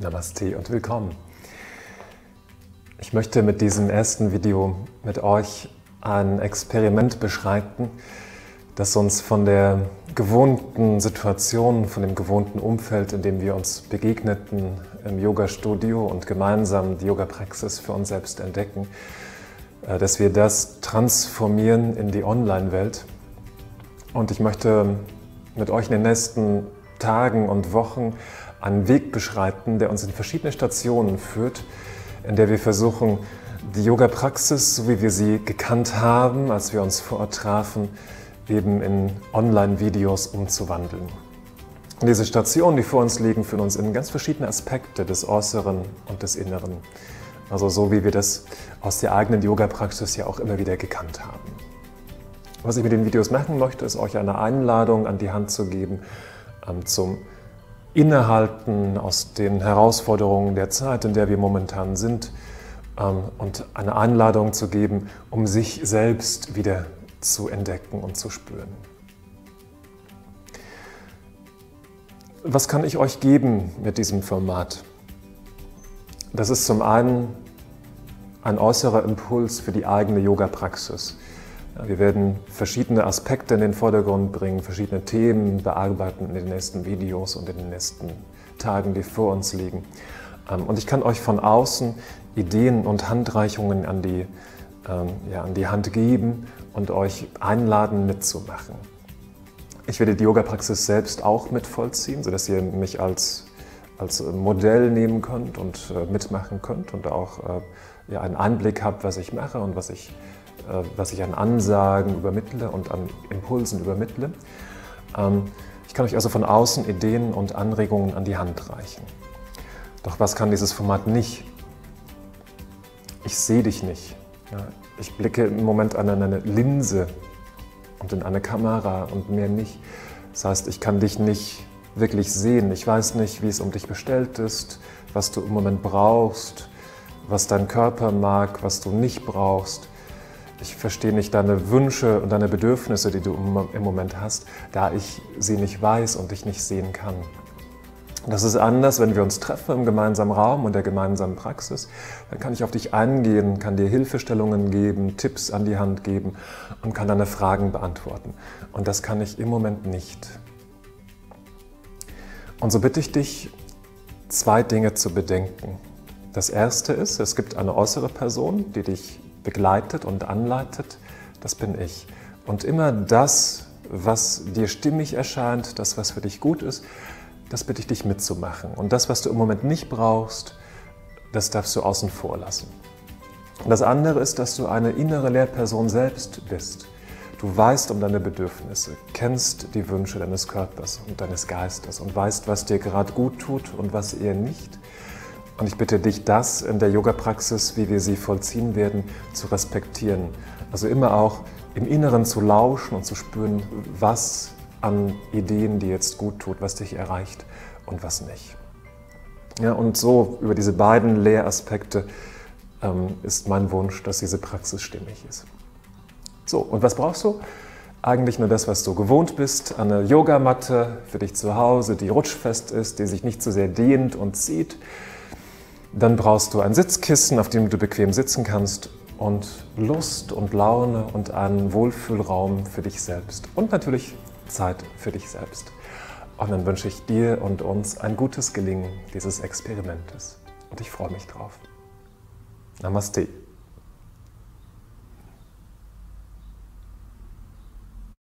Namaste und willkommen. Ich möchte mit diesem ersten Video mit euch ein Experiment beschreiten, das uns von der gewohnten Situation, von dem gewohnten Umfeld, in dem wir uns begegneten im Yoga-Studio und gemeinsam die Yoga-Praxis für uns selbst entdecken, äh, dass wir das transformieren in die Online-Welt. Und ich möchte mit euch in den nächsten Tagen und Wochen einen Weg beschreiten, der uns in verschiedene Stationen führt, in der wir versuchen, die Yoga-Praxis, so wie wir sie gekannt haben, als wir uns vor Ort trafen, eben in Online-Videos umzuwandeln. Und diese Stationen, die vor uns liegen, führen uns in ganz verschiedene Aspekte des Äußeren und des Inneren. Also so wie wir das aus der eigenen Yoga-Praxis ja auch immer wieder gekannt haben. Was ich mit den Videos machen möchte, ist euch eine Einladung an die Hand zu geben ähm, zum Innehalten aus den Herausforderungen der Zeit, in der wir momentan sind, ähm, und eine Einladung zu geben, um sich selbst wieder zu entdecken und zu spüren. Was kann ich euch geben mit diesem Format? Das ist zum einen ein äußerer Impuls für die eigene Yoga-Praxis. Wir werden verschiedene Aspekte in den Vordergrund bringen, verschiedene Themen bearbeiten in den nächsten Videos und in den nächsten Tagen, die vor uns liegen. Ähm, und ich kann euch von außen Ideen und Handreichungen an die, ähm, ja, an die Hand geben und euch einladen, mitzumachen. Ich werde die Yoga-Praxis selbst auch mit vollziehen, sodass ihr mich als, als Modell nehmen könnt und äh, mitmachen könnt und auch äh, ja, einen Einblick habt, was ich mache und was ich äh, was ich an Ansagen übermittle und an Impulsen übermittle. Ähm, ich kann euch also von außen Ideen und Anregungen an die Hand reichen. Doch was kann dieses Format nicht? Ich sehe dich nicht. Ich blicke im Moment an eine Linse und in eine Kamera und mehr nicht. Das heißt, ich kann dich nicht wirklich sehen. Ich weiß nicht, wie es um dich bestellt ist, was du im Moment brauchst, was dein Körper mag, was du nicht brauchst. Ich verstehe nicht deine Wünsche und deine Bedürfnisse, die du im Moment hast, da ich sie nicht weiß und dich nicht sehen kann. Das ist anders, wenn wir uns treffen im gemeinsamen Raum und der gemeinsamen Praxis. Dann kann ich auf dich eingehen, kann dir Hilfestellungen geben, Tipps an die Hand geben und kann deine Fragen beantworten. Und das kann ich im Moment nicht. Und so bitte ich dich, zwei Dinge zu bedenken. Das erste ist, es gibt eine äußere Person, die dich begleitet und anleitet, das bin ich. Und immer das, was dir stimmig erscheint, das, was für dich gut ist, das bitte ich dich mitzumachen. Und das, was du im Moment nicht brauchst, das darfst du außen vor lassen. Und das andere ist, dass du eine innere Lehrperson selbst bist. Du weißt um deine Bedürfnisse, kennst die Wünsche deines Körpers und deines Geistes und weißt, was dir gerade gut tut und was eher nicht. Und ich bitte dich, das in der Yoga-Praxis, wie wir sie vollziehen werden, zu respektieren. Also immer auch im Inneren zu lauschen und zu spüren, was an Ideen dir jetzt gut tut, was dich erreicht und was nicht. Ja, und so über diese beiden Lehraspekte ähm, ist mein Wunsch, dass diese Praxis stimmig ist. So, und was brauchst du? Eigentlich nur das, was du gewohnt bist, eine Yogamatte für dich zu Hause, die rutschfest ist, die sich nicht zu so sehr dehnt und zieht. Dann brauchst du ein Sitzkissen, auf dem du bequem sitzen kannst und Lust und Laune und einen Wohlfühlraum für dich selbst und natürlich Zeit für dich selbst. Und dann wünsche ich dir und uns ein gutes Gelingen dieses Experimentes. Und ich freue mich drauf. Namaste.